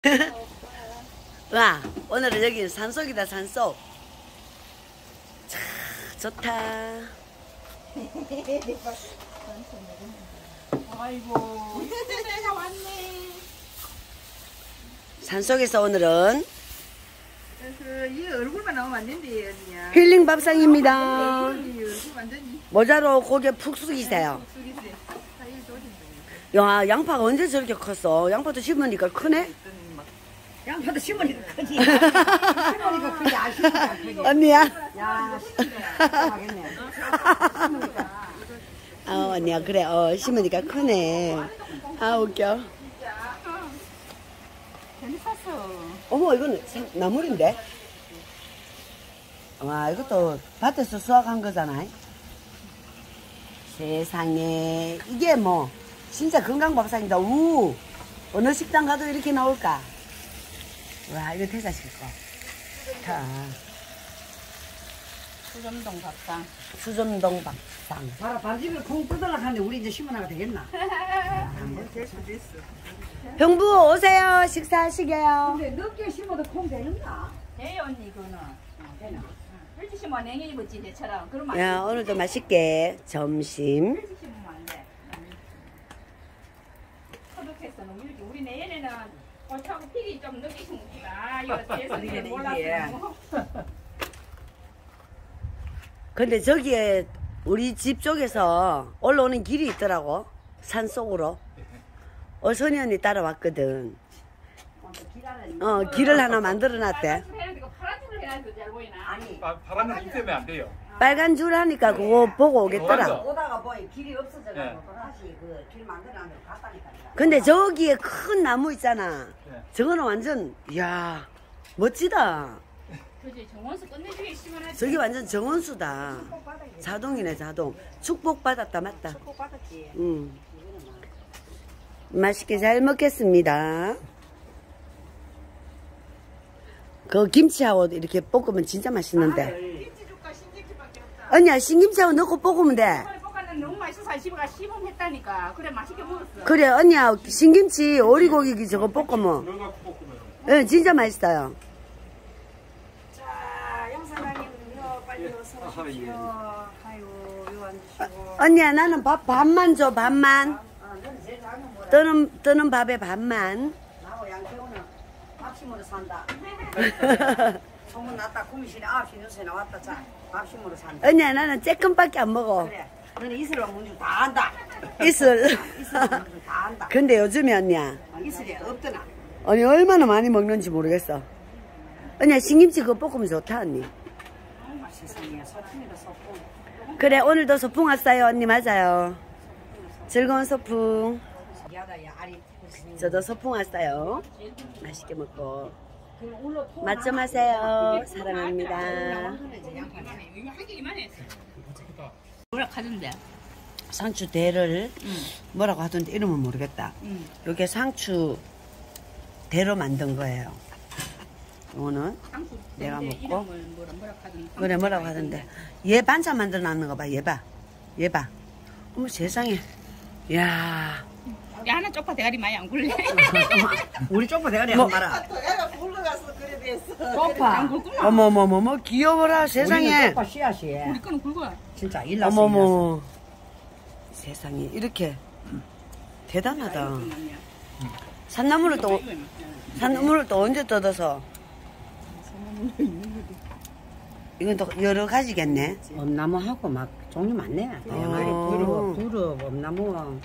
와 오늘은 여기 산속이다 산속. 차 좋다. 아이고 내가 왔네. 산속에서 오늘은 이 얼굴만 나오면 안 된대 언니야. 힐링 밥상입니다. 완전히. 모자로 고개 푹 숙이세요. 조진다. 야 양파가 언제 저렇게 컸어? 양파도 심으니까 크네 양파도 심으니까 크지. 심으니까 크지. 안 심으니까 크지. 언니야 야, 하겠네. 아 언니야 그래 어 심으니까 크네 아 웃겨 재밌었어. 어머 이건 사- 나물인데 와 이것도 밭에서 수확한 거잖아 세상에 이게 뭐 진짜 건강밥상이다 우 어느 식당 가도 이렇게 나올까 와 이거 대사실 거 좋다 수점동 밥상. 수점동 밥상 봐라, 반집에 콩 뜯으려고 하는데 우리 이제 심어나가 되겠나? 형부 오세요 식사하시게요 근데 늦게 심어도 콩 되겠나? 돼요 언니 그거는. 되나? 일찍 심으면 냉이 입었지 내처럼. 그러면 안야 오늘도 맛있게 점심 돼. 일찍 심으면 안 돼. 소독했어. 너무 이렇게 우리 내년에는 고차고 피기 좀 심읍시다. 이거 대선이 이게. 몰랐어. 근데 저기에 우리 집 쪽에서 올라오는 길이 있더라고 산 속으로. 어선이 언니 따라왔거든. 어 길을 하나 만들어 놨대 아니, 바, 바람은 입대면 안 돼요. 빨간 줄 하니까 그거 보고 오겠더라 오다가 보니 길이 없어져가지고 네. 다시 그 길 만들어놨는데 갔다니까. 근데 저기에 큰 나무 있잖아 네. 저거는 완전 이야 멋지다 그지 정원수 끝내주기 시원하지. 저기 완전 정원수다 자동이네 자동 축복받았다 맞다 꼭 받았지. 음. 맛있게 잘 먹겠습니다. 그 김치하고 이렇게 볶으면 진짜 맛있는데. 김치 줄까 신김치밖에 없다. 언니야, 신김치하고 넣고 볶으면 돼. 이번에 볶아는 너무 맛있어서 집에 가 시범했다니까. 그래 맛있게 먹었어. 그래, 언니야, 신김치, 오리고기 저거 볶으면. 예, 진짜 맛있어요. 자, 영사장님, 요 빨리 어서 아하, 예, 예. 아유, 요 앉으시고. 언니야, 나는 밥 반만 줘, 반만. 아, 뭐라. 뜨는, 뜨는 밥에 반만. 밥심으로 산다. 소문 났다. 구미신에 9시 뉴스에 나왔다. 자, 밥심으로 산다. 언니야, 나는 쬐끔밖에 안 먹어. 그래. 너는 이슬랑 문주 다 안다. 이슬. 이슬랑 문주 다 안다. 근데 요즘에 언니야. 아, 이슬이 없더나. 언니 얼마나 많이 먹는지 모르겠어. 언니야, 신김치 그거 볶으면 좋다, 언니. 정말 세상에 소풍이다 소풍. 그래 오늘도 소풍 왔어요 언니 맞아요 즐거운 소풍 야다 야 아리. 저도 소풍 왔어요. 맛있게 먹고. 맛좀 하세요. 사랑합니다. 뭐라 하던데. 상추 대를 뭐라고 하던데 이름은 모르겠다. 응. 요게 상추 대로 만든 거예요. 이거는 내가 먹고. 그래 뭐라고 하던데. 얘 반찬 만들어 놨는 거 봐 얘 봐. 얘 봐. 어머 세상에. 야 야 하나 쪽파 대가리 많이 안 굴래. 우리 쪽파 대가리 뭐. 한 마라. 안 굵구나. 어머머머머 귀여워라 우리는 세상에 쪽파 씨앗이. 우리 거는 굵어. 진짜 일났어. 어머머 세상에 이렇게 대단하다 산나물을 또 산나물을 또 언제 뜯어서 이건 또 여러 가지겠네 엄나무하고 막 종류 많네. 대가리, 어. 두릅, 두릅, 엄나무.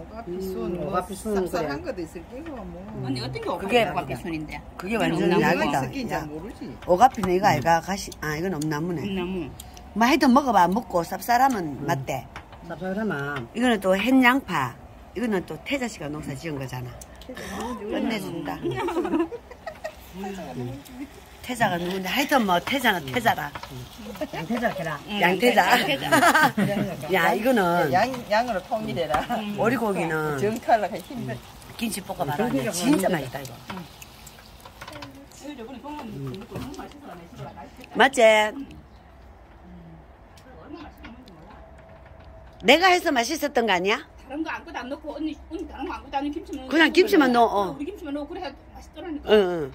오가피순, 음, 뭐 오가피순, 쌉쌀한 그래. 것도 있을 끼고 뭐. 언니 어떤 게 그게 오가피순인데? 그게 완전 약이다 야. 잘 모르지. 오가피는 이거 아이가 가시 아 이건 엄나무네 엄나무. 뭐 하여튼 먹어봐 먹고 쌉쌀하면 맞대 쌉쌀하면. 이거는 또 햇양파 이거는 또 태자씨가 농사 지은 거잖아 끝내준다 태자가 누군데 하여튼 뭐 태자는 태자라 양태자 계라. 양태자 야 이거는 양, 양으로 통일해라. 오리고기는 정칼라가 힘들. 김치볶음 말하면 진짜 맛있다 이거 이거 저번에 보면 이거. 맞지? 내가 해서 맛있었던 거 아니야? 다른 거 아무것도 안 넣고 언니 언니 다른 거 아무것도 안 넣고 김치만 넣고 그냥 김치만 넣어, 어. 우리 김치만 넣고 그래 맛있더라니까. 응, 응.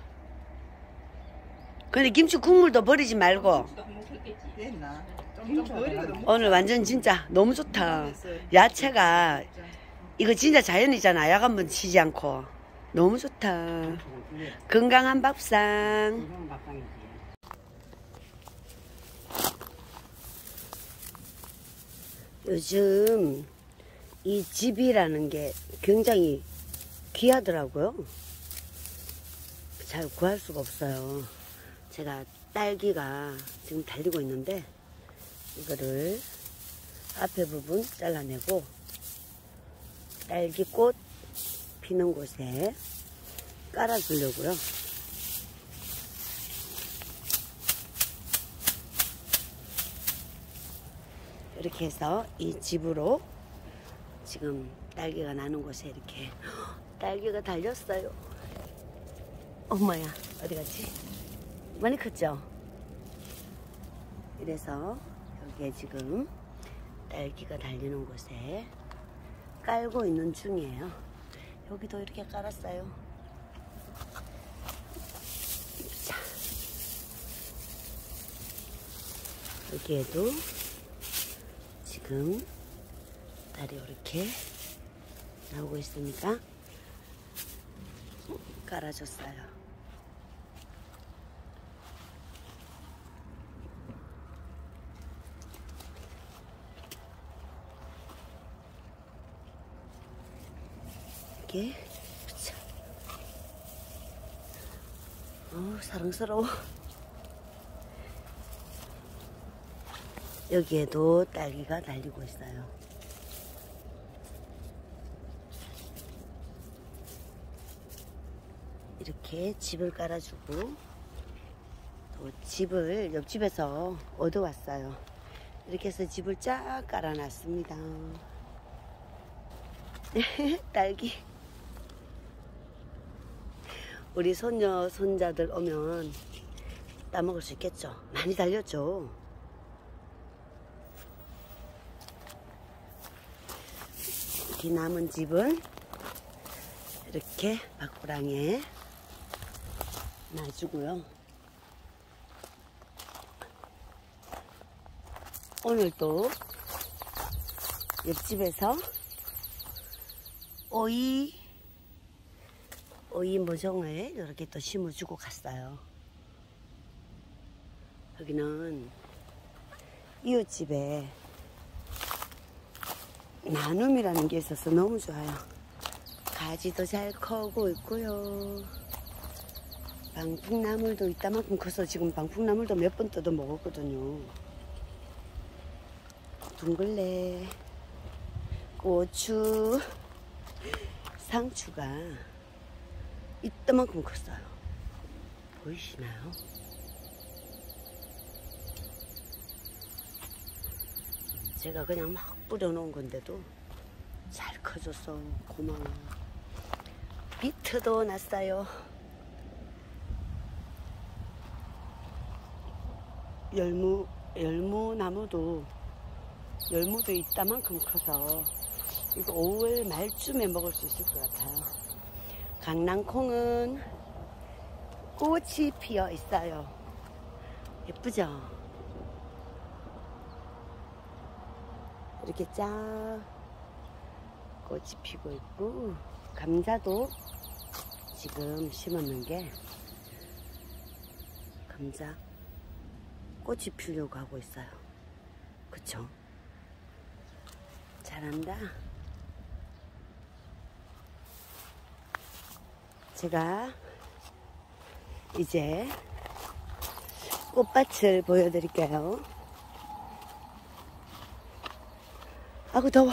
근데 김치 국물도 버리지 말고 오늘 완전 진짜 너무 좋다. 야채가 이거 진짜 자연이잖아. 약 한번 치지 않고 너무 좋다. 건강한 밥상. 요즘 이 집이라는 게 굉장히 귀하더라고요. 잘 구할 수가 없어요. 제가 딸기가 지금 달리고 있는데 이거를 앞에 부분 잘라내고 딸기꽃 피는 곳에 깔아주려고요. 이렇게 해서 이 집으로 지금 딸기가 나는 곳에 이렇게 딸기가 달렸어요. 엄마야 어디 갔지? 많이 컸죠? 이래서 여기에 지금 딸기가 달리는 곳에 깔고 있는 중이에요. 여기도 이렇게 깔았어요. 자, 여기에도 지금 딸이 이렇게 나오고 있으니까 깔아줬어요. 붙여. 어 사랑스러워. 여기에도 딸기가 달리고 있어요. 이렇게 집을 깔아주고 또 집을 옆집에서 얻어왔어요. 이렇게 해서 집을 쫙 깔아놨습니다. 딸기. 우리 손녀, 손자들 오면 따먹을 수 있겠죠? 많이 달렸죠? 이렇게 남은 집은 이렇게 밖구랑에 놔주고요. 오늘 또 옆집에서 오이 오이 모종을 이렇게 또 심어주고 갔어요. 여기는 이웃집에 나눔이라는 게 있어서 너무 좋아요. 가지도 잘 커고 있고요. 방풍나물도 이따만큼 커서 지금 방풍나물도 몇 번 뜯어 먹었거든요. 둥글레, 고추, 상추가 이따만큼 컸어요. 보이시나요? 제가 그냥 막 뿌려놓은 건데도 잘 커져서 고마워. 비트도 났어요. 열무, 열무 나무도, 열무도 이따만큼 커서 이거 5월 말쯤에 먹을 수 있을 것 같아요. 강낭콩은 꽃이 피어 있어요. 예쁘죠? 이렇게 쫙 꽃이 피고 있고 감자도 지금 심었는 게 감자 꽃이 피려고 하고 있어요. 그쵸? 잘한다. 제가 이제 꽃밭을 보여드릴게요. 아구 더워.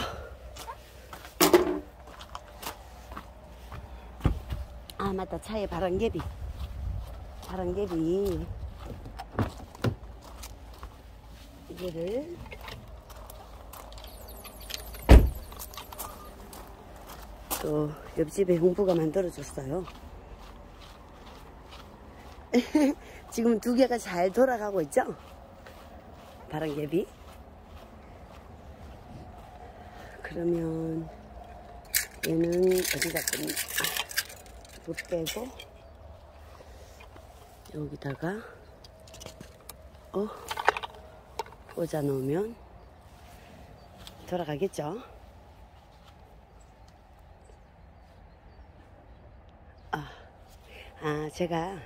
아 맞다 차에 바람개비. 바람개비. 이거를 또 옆집에 형부가 만들어줬어요. 지금 두 개가 잘 돌아가고 있죠? 바람개비. 그러면 얘는 어디다 끈, 못 빼고 여기다가 어 꽂아 놓으면 돌아가겠죠. 아 제가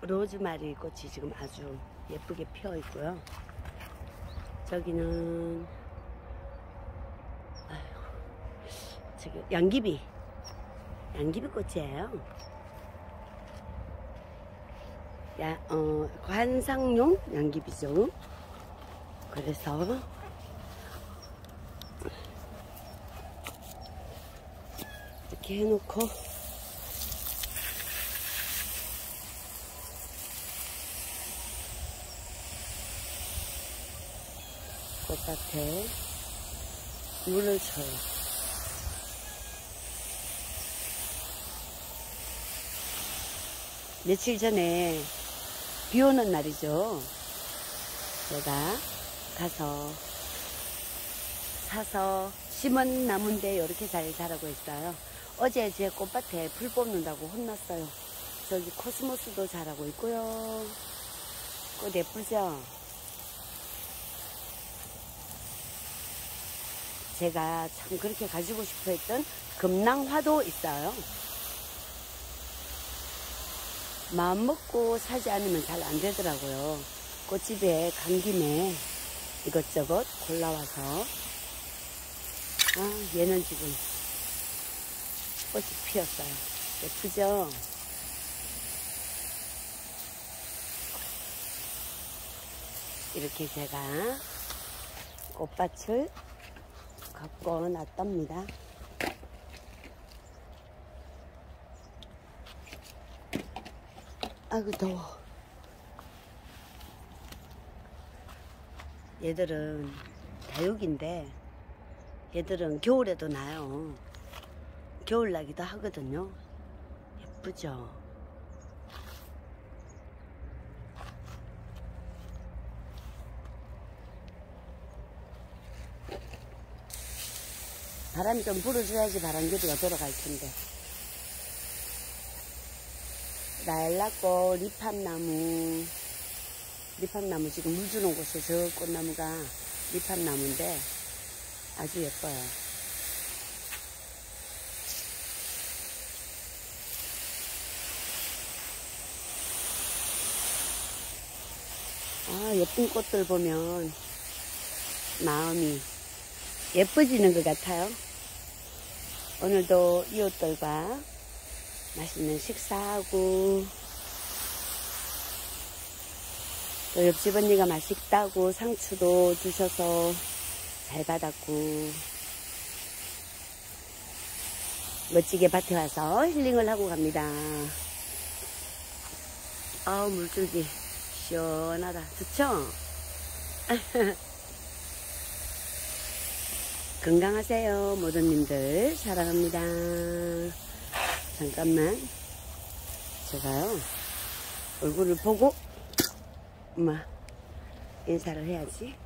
로즈마리 꽃이 지금 아주 예쁘게 피어 있고요. 저기는 저기 양귀비 양귀비 꽃이에요. 야, 어, 관상용 양귀비죠. 그래서 이렇게 해놓고 꽃밭에 물을 줘요. 며칠 전에 비 오는 날이죠. 제가 가서 사서 심은 나무인데 이렇게 잘 자라고 있어요. 어제 제 꽃밭에 풀 뽑는다고 혼났어요. 저기 코스모스도 자라고 있고요. 꽃 예쁘죠? 제가 참 그렇게 가지고 싶어 했던 금낭화도 있어요. 마음 먹고 사지 않으면 잘 안 되더라고요. 꽃집에 간 김에 이것저것 골라와서 아 얘는 지금 꽃이 피었어요. 예쁘죠? 이렇게 제가 꽃밭을 갖고 놨답니다. 아이고 더워. 얘들은 다육인데 얘들은 겨울에도 나요. 겨울 나기도 하거든요. 예쁘죠? 바람이 좀 불어줘야지 바람개비가 돌아갈 텐데. 라일락꽃, 리팝나무, 리팝나무 지금 물 주는 곳에 저 꽃나무가 리팝나무인데 아주 예뻐요. 아, 예쁜 꽃들 보면 마음이 예뻐지는 것 같아요. 오늘도 이웃들과 맛있는 식사하고 또 옆집 언니가 맛있다고 상추도 주셔서 잘 받았고 멋지게 밭에 와서 힐링을 하고 갑니다. 아우 물줄기 시원하다. 좋죠? 건강하세요 모두님들 사랑합니다. 잠깐만 제가요 얼굴을 보고 엄마 인사를 해야지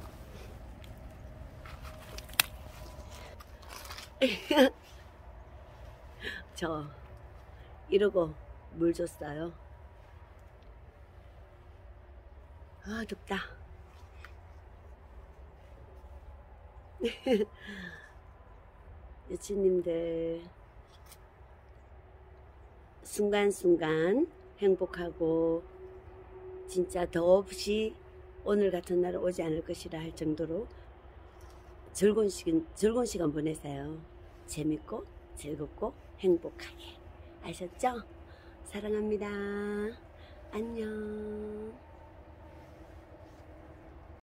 저 이러고 물 줬어요 아 덥다 여친님들 순간순간 행복하고 진짜 더없이 오늘 같은 날 오지 않을 것이라 할 정도로 즐거운 시간, 즐거운 시간 보내세요. 재밌고 즐겁고 행복하게. 아셨죠? 사랑합니다. 안녕.